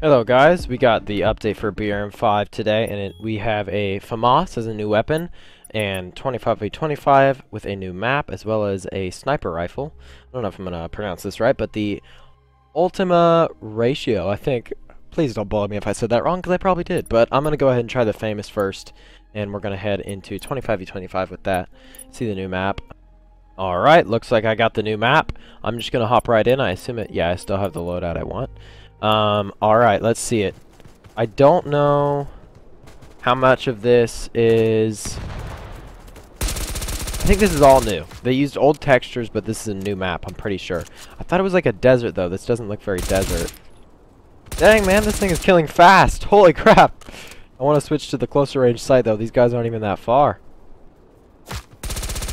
Hello guys, we got the update for BRM5 today, and it, we have a FAMAS as a new weapon, and 25v25 with a new map, as well as a sniper rifle. I don't know if I'm going to pronounce this right, but the Ultima Ratio, I think. Please don't bully me if I said that wrong, because I probably did. But I'm going to go ahead and try the FAMAS first, and we're going to head into 25v25 with that, see the new map. Alright, looks like I got the new map. I'm just going to hop right in. I assume it, yeah, I still have the loadout I want. Um, alright, let's see it. I don't know how much of this is... I think this is all new. They used old textures, but this is a new map, I'm pretty sure. I thought it was like a desert, though. This doesn't look very desert. Dang, man, this thing is killing fast. Holy crap. I want to switch to the closer range sight, though. These guys aren't even that far.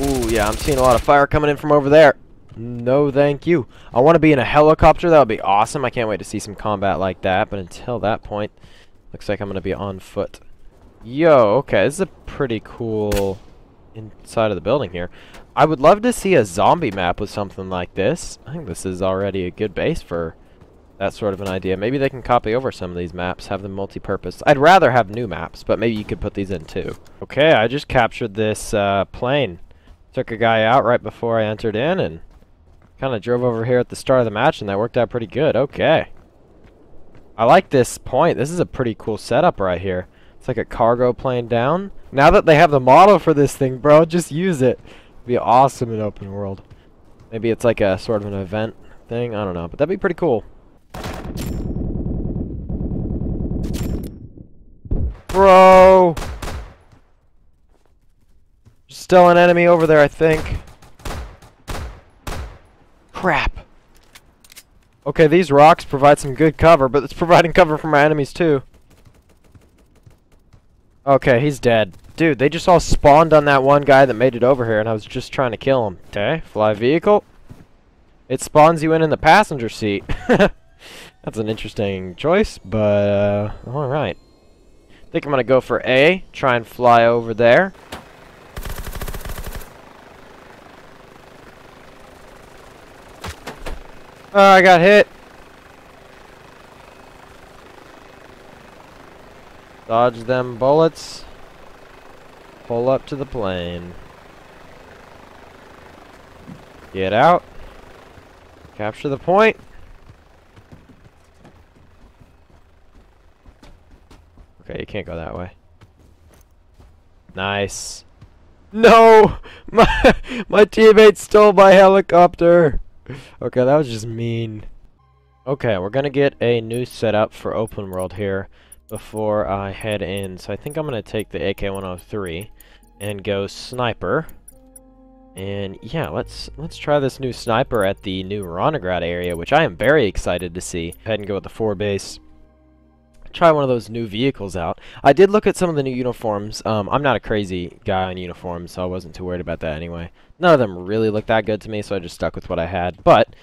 Ooh, yeah, I'm seeing a lot of fire coming in from over there. No, thank you. I want to be in a helicopter. That would be awesome. I can't wait to see some combat like that. But until that point, looks like I'm going to be on foot. Yo, okay. This is a pretty cool inside of the building here. I would love to see a zombie map with something like this. I think this is already a good base for that sort of an idea. Maybe they can copy over some of these maps, have them multi-purpose. I'd rather have new maps, but maybe you could put these in too. Okay, I just captured this uh, plane. Took a guy out right before I entered in, and Kind of drove over here at the start of the match, and that worked out pretty good. Okay. I like this point. This is a pretty cool setup right here. It's like a cargo plane down. Now that they have the model for this thing, bro, just use it. It'd be awesome in open world. Maybe it's like a sort of an event thing. I don't know, but that'd be pretty cool. Bro! Still an enemy over there, I think. Crap. Okay, these rocks provide some good cover, but it's providing cover for my enemies too. Okay, he's dead. Dude, they just all spawned on that one guy that made it over here, and I was just trying to kill him. Okay, fly vehicle. It spawns you in in the passenger seat. That's an interesting choice, but, uh, alright. I think I'm going to go for A, try and fly over there. Oh, I got hit. Dodge them bullets. Pull up to the plane. Get out. Capture the point. Okay, you can't go that way. Nice. No! My, my teammate stole my helicopter! okay, that was just mean. Okay, we're gonna get a new setup for open world here before I head in. So I think I'm gonna take the AK-103 and go sniper. And yeah, let's let's try this new sniper at the new Ronograd area, which I am very excited to see. Go ahead and go with the four base try one of those new vehicles out. I did look at some of the new uniforms. Um, I'm not a crazy guy on uniforms, so I wasn't too worried about that anyway. None of them really looked that good to me, so I just stuck with what I had. But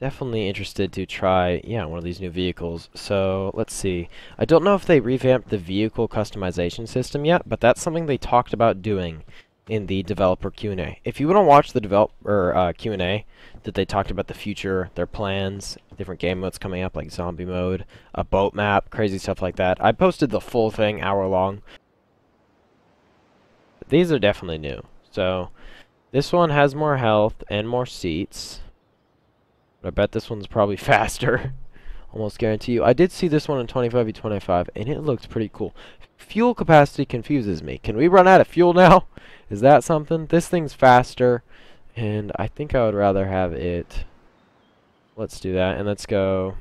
definitely interested to try, yeah, one of these new vehicles. So let's see. I don't know if they revamped the vehicle customization system yet, but that's something they talked about doing in the developer Q&A. If you want to watch the developer uh, Q&A that they talked about the future, their plans, different game modes coming up like zombie mode, a boat map, crazy stuff like that. I posted the full thing hour long. These are definitely new. So this one has more health and more seats. But I bet this one's probably faster. Almost guarantee you. I did see this one in 25v25 and it looks pretty cool. Fuel capacity confuses me. Can we run out of fuel now? Is that something? This thing's faster, and I think I would rather have it. Let's do that, and let's go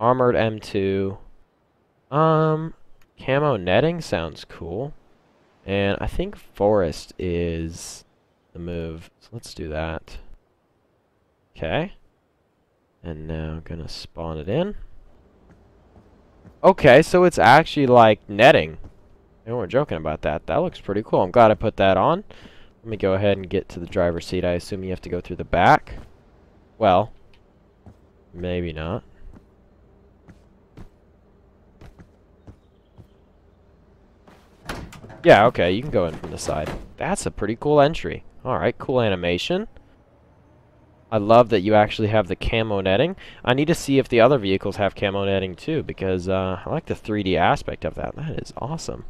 armored M2. Um, camo netting sounds cool. And I think forest is the move. So let's do that. Okay. And now I'm to spawn it in. Okay, so it's actually like netting. They weren't joking about that. That looks pretty cool. I'm glad I put that on. Let me go ahead and get to the driver's seat. I assume you have to go through the back. Well, maybe not. Yeah, okay, you can go in from the side. That's a pretty cool entry. Alright, cool animation. I love that you actually have the camo netting. I need to see if the other vehicles have camo netting too, because uh, I like the 3D aspect of that. That is awesome.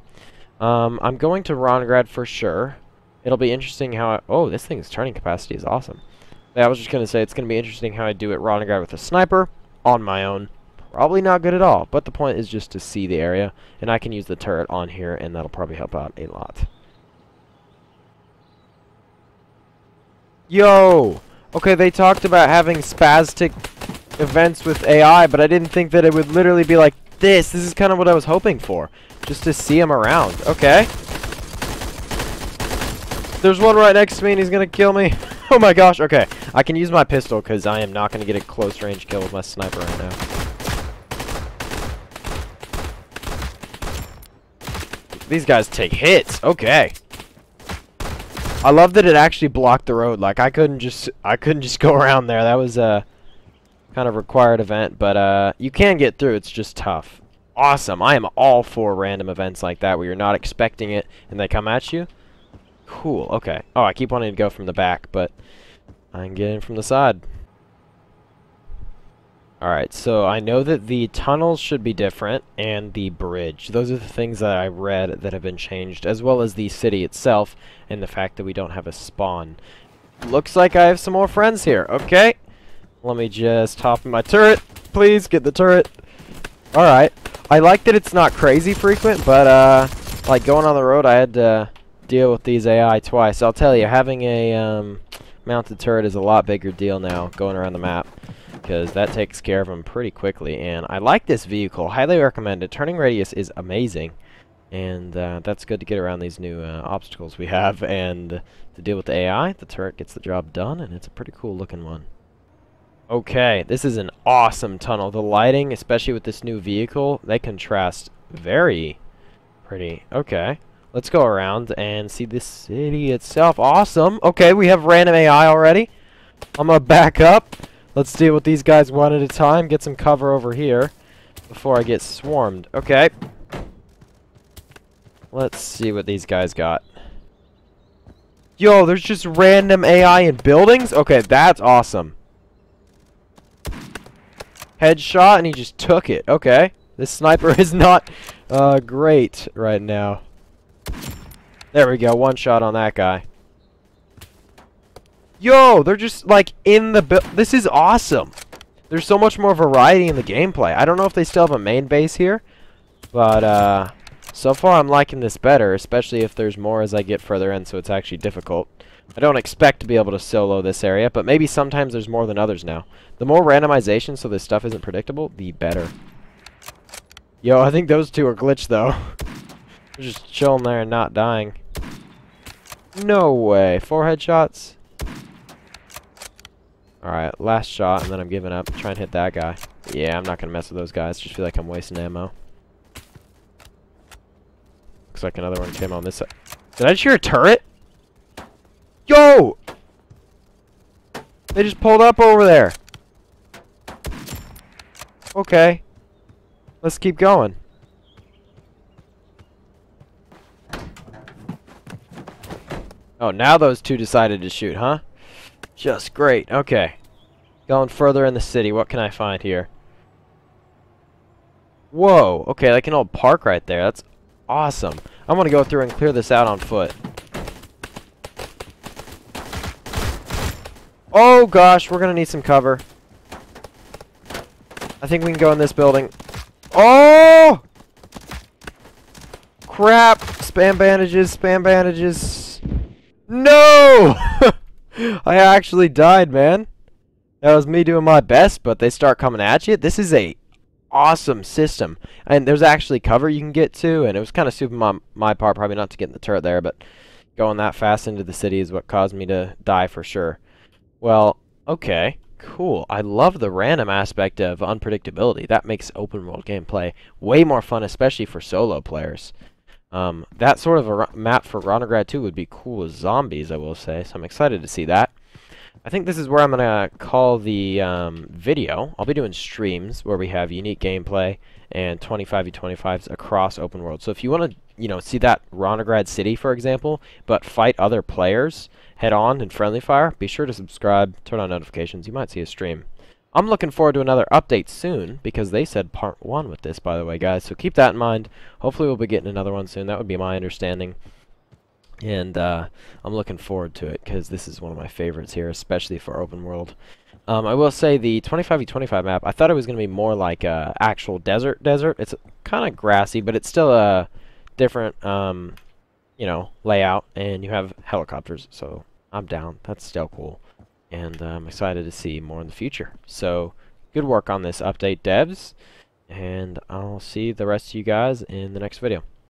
Um, I'm going to Ronograd for sure. It'll be interesting how I... Oh, this thing's turning capacity is awesome. Yeah, I was just going to say, it's going to be interesting how I do it Ronograd with a sniper on my own. Probably not good at all, but the point is just to see the area, and I can use the turret on here, and that'll probably help out a lot. Yo! Okay, they talked about having spastic events with AI, but I didn't think that it would literally be like this. This is kind of what I was hoping for. Just to see him around. Okay. There's one right next to me and he's gonna kill me. oh my gosh, okay. I can use my pistol because I am not gonna get a close range kill with my sniper right now. These guys take hits. Okay. I love that it actually blocked the road. Like I couldn't just I couldn't just go around there. That was a kind of required event, but uh, you can get through. It's just tough. Awesome. I am all for random events like that where you're not expecting it and they come at you. Cool. Okay. Oh, I keep wanting to go from the back, but I can get in from the side. Alright, so I know that the tunnels should be different, and the bridge. Those are the things that I read that have been changed, as well as the city itself, and the fact that we don't have a spawn. Looks like I have some more friends here. Okay. Let me just hop in my turret. Please, get the turret. Alright. I like that it's not crazy frequent, but, uh, like, going on the road, I had to deal with these AI twice. I'll tell you, having a, um, mounted turret is a lot bigger deal now, going around the map because that takes care of them pretty quickly. And I like this vehicle. Highly recommend it. Turning radius is amazing. And uh, that's good to get around these new uh, obstacles we have. And to deal with the AI, the turret gets the job done. And it's a pretty cool looking one. Okay, this is an awesome tunnel. The lighting, especially with this new vehicle, they contrast very pretty. Okay. Let's go around and see the city itself. Awesome. Okay, we have random AI already. I'm to back up. Let's deal with these guys one at a time. Get some cover over here before I get swarmed. Okay. Let's see what these guys got. Yo, there's just random AI in buildings? Okay, that's awesome. Headshot, and he just took it. Okay. This sniper is not uh, great right now. There we go. One shot on that guy. Yo, they're just, like, in the build. This is awesome. There's so much more variety in the gameplay. I don't know if they still have a main base here. But, uh, so far I'm liking this better, especially if there's more as I get further in, so it's actually difficult. I don't expect to be able to solo this area, but maybe sometimes there's more than others now. The more randomization so this stuff isn't predictable, the better. Yo, I think those two are glitched, though. They're just chilling there and not dying. No way. Four headshots? Alright, last shot, and then I'm giving up. Try and hit that guy. Yeah, I'm not going to mess with those guys. Just feel like I'm wasting ammo. Looks like another one came on this side. Did I just hear a turret? Yo! They just pulled up over there. Okay. Let's keep going. Oh, now those two decided to shoot, huh? Just great. Okay. Going further in the city. What can I find here? Whoa. Okay, like an old park right there. That's awesome. I'm to go through and clear this out on foot. Oh, gosh. We're to need some cover. I think we can go in this building. Oh! Crap. Spam bandages. Spam bandages. No! I actually died, man. That was me doing my best, but they start coming at you. This is a awesome system. And there's actually cover you can get to, and it was kind of stupid on my, part, probably not to get in the turret there, but going that fast into the city is what caused me to die for sure. Well, okay, cool. I love the random aspect of unpredictability. That makes open world gameplay way more fun, especially for solo players. Um, that sort of a map for Ronograd 2 would be cool as zombies, I will say, so I'm excited to see that. I think this is where I'm going to call the um, video. I'll be doing streams where we have unique gameplay and 25v25s across open world. So if you want to, you know, see that Ronograd City, for example, but fight other players head on in friendly fire, be sure to subscribe, turn on notifications. You might see a stream. I'm looking forward to another update soon because they said part one with this, by the way, guys. So keep that in mind. Hopefully, we'll be getting another one soon. That would be my understanding. And uh, I'm looking forward to it because this is one of my favorites here, especially for open world. Um, I will say the 25v25 map, I thought it was going to be more like a actual desert desert. It's kind of grassy, but it's still a different, um, you know, layout. And you have helicopters, so I'm down. That's still cool and I'm excited to see more in the future. So, good work on this update, devs, and I'll see the rest of you guys in the next video.